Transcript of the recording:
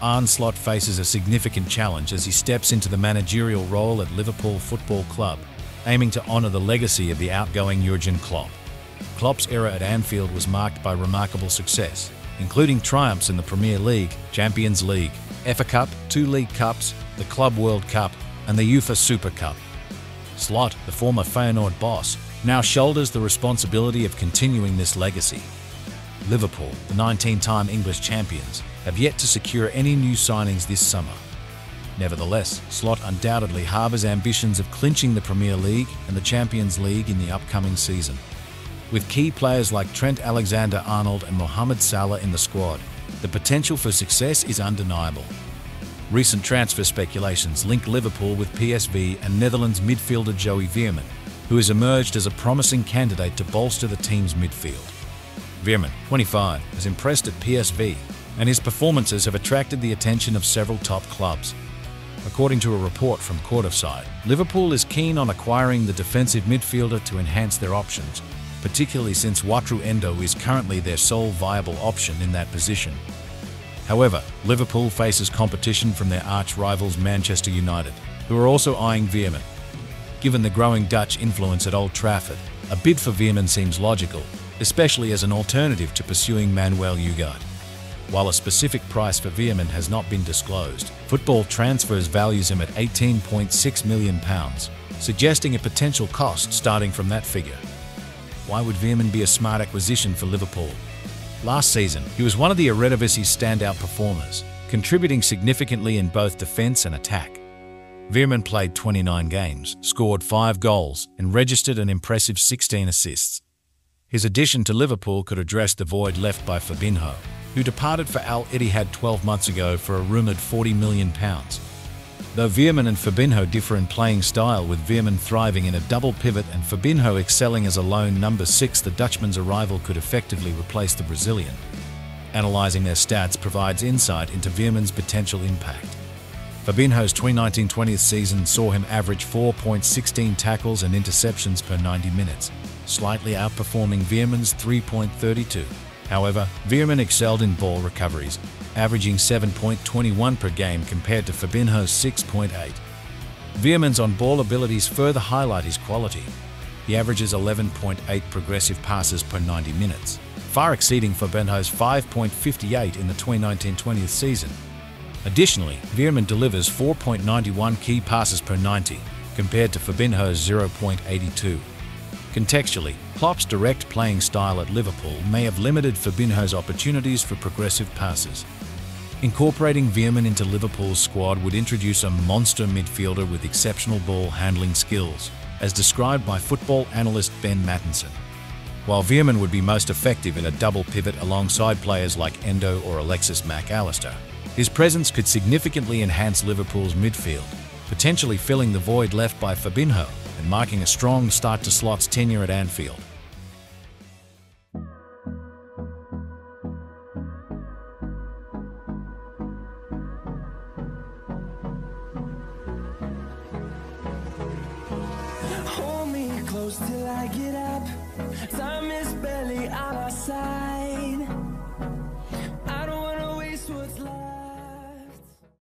Arne Slot faces a significant challenge as he steps into the managerial role at Liverpool Football Club, aiming to honour the legacy of the outgoing Jurgen Klopp. Klopp's era at Anfield was marked by remarkable success, including triumphs in the Premier League, Champions League, FA Cup, two League Cups, the Club World Cup, and the UEFA Super Cup. Slot, the former Feyenoord boss, now shoulders the responsibility of continuing this legacy. Liverpool, the 19-time English champions, have yet to secure any new signings this summer. Nevertheless, Slot undoubtedly harbours ambitions of clinching the Premier League and the Champions League in the upcoming season. With key players like Trent Alexander-Arnold and Mohamed Salah in the squad, the potential for success is undeniable. Recent transfer speculations link Liverpool with PSV and Netherlands midfielder Joey Veerman, who has emerged as a promising candidate to bolster the team's midfield. Veerman, 25, has impressed at PSV, and his performances have attracted the attention of several top clubs. According to a report from CaughtOffside, Liverpool is keen on acquiring the defensive midfielder to enhance their options, particularly since Wataru Endo is currently their sole viable option in that position. However, Liverpool faces competition from their arch-rivals Manchester United, who are also eyeing Veerman. Given the growing Dutch influence at Old Trafford, a bid for Veerman seems logical, especially as an alternative to pursuing Manuel Ugarte. While a specific price for Veerman has not been disclosed, Football Transfers values him at £18.6 million, suggesting a potential cost starting from that figure. Why would Veerman be a smart acquisition for Liverpool? Last season, he was one of the Eredivisie's standout performers, contributing significantly in both defence and attack. Veerman played 29 games, scored 5 goals, and registered an impressive 16 assists. His addition to Liverpool could address the void left by Fabinho, who departed for Al Ittihad 12 months ago for a rumoured £40 million. Though Veerman and Fabinho differ in playing style, with Veerman thriving in a double pivot and Fabinho excelling as a lone number six, the Dutchman's arrival could effectively replace the Brazilian. Analysing their stats provides insight into Veerman's potential impact. Fabinho's 2019-20 season saw him average 4.16 tackles and interceptions per 90 minutes, slightly outperforming Veerman's 3.32. However, Veerman excelled in ball recoveries, averaging 7.21 per game compared to Fabinho's 6.8. Veerman's on-ball abilities further highlight his quality. He averages 11.8 progressive passes per 90 minutes, far exceeding Fabinho's 5.58 in the 2019-20 season. Additionally, Veerman delivers 4.91 key passes per 90, compared to Fabinho's 0.82. Contextually, Klopp's direct playing style at Liverpool may have limited Fabinho's opportunities for progressive passes. Incorporating Veerman into Liverpool's squad would introduce a monster midfielder with exceptional ball handling skills, as described by football analyst Ben Mattinson. While Veerman would be most effective in a double pivot alongside players like Endo or Alexis Mac Allister, his presence could significantly enhance Liverpool's midfield, potentially filling the void left by Fabinho and marking a strong start to Slot's tenure at Anfield. Hold me close till I get up.